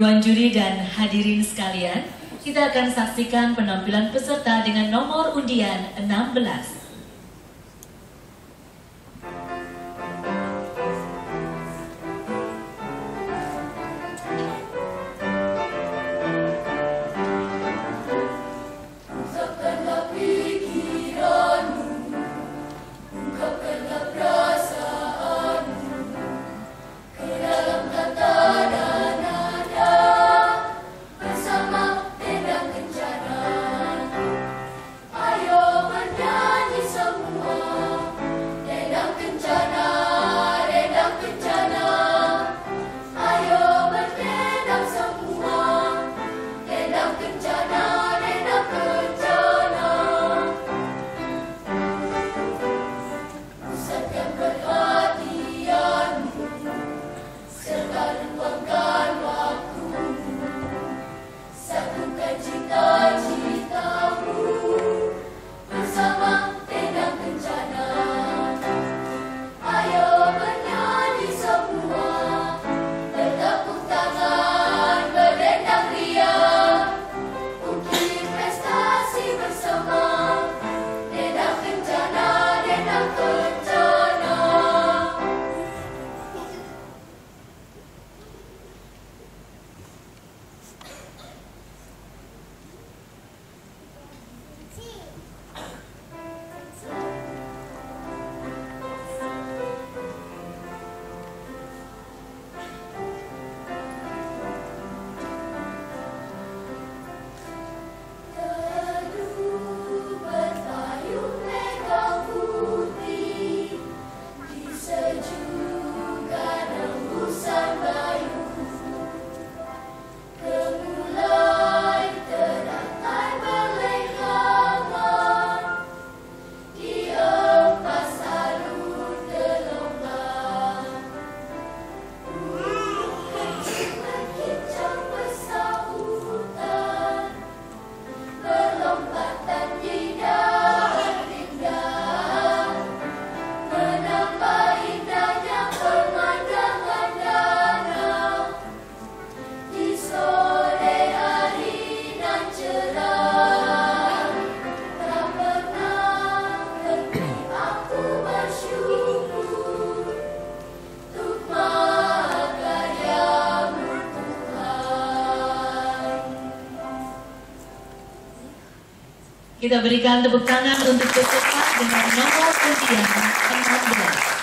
Tuan juri dan hadirin sekalian, kita akan saksikan penampilan peserta dengan nomor undian 16. Kita berikan tepuk tangan untuk peserta dengan nomor undian 16.